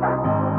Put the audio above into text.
Música